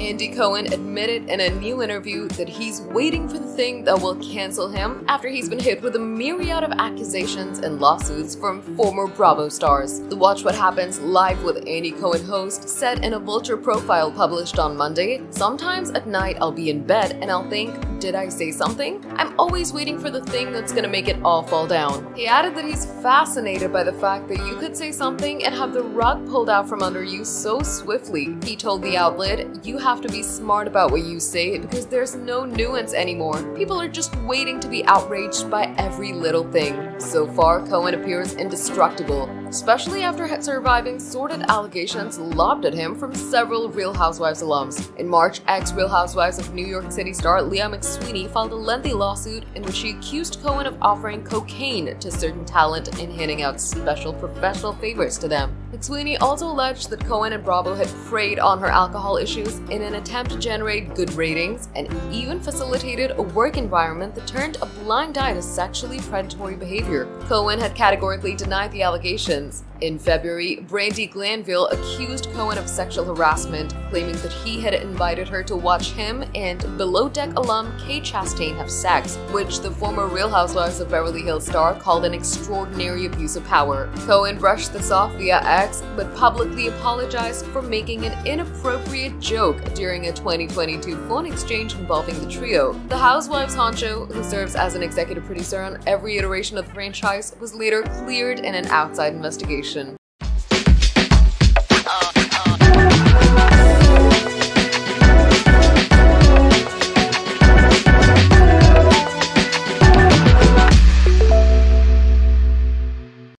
Andy Cohen admitted in a new interview that he's waiting for the thing that will cancel him after he's been hit with a myriad of accusations and lawsuits from former Bravo stars. The Watch What Happens Live with Andy Cohen host said in a Vulture profile published on Monday, Sometimes at night I'll be in bed and I'll think, did I say something? I'm always waiting for the thing that's gonna make it all fall down. He added that he's fascinated by the fact that you could say something and have the rug pulled out from under you so swiftly. He told the outlet, You have to be smart about what you say because there's no nuance anymore. People are just waiting to be outraged by every little thing. So far, Cohen appears indestructible, especially after surviving sordid allegations lobbed at him from several Real Housewives alums. In March, ex Real Housewives of New York City star Leah McSweeney filed a lengthy lawsuit in which she accused Cohen of offering cocaine to certain talent and handing out special professional favors to them. McSweeney also alleged that Cohen and Bravo had preyed on her alcohol issues in an attempt to generate good ratings and even facilitated a work environment that turned a blind eye to sexually predatory behavior. Cohen had categorically denied the allegations, in February, Brandi Glanville accused Cohen of sexual harassment, claiming that he had invited her to watch him and Below Deck alum Kate Chastain have sex, which the former Real Housewives of Beverly Hills star called an extraordinary abuse of power. Cohen brushed this off via X, but publicly apologized for making an inappropriate joke during a 2022 phone exchange involving the trio. The Housewives honcho, who serves as an executive producer on every iteration of the franchise, was later cleared in an outside investigation action.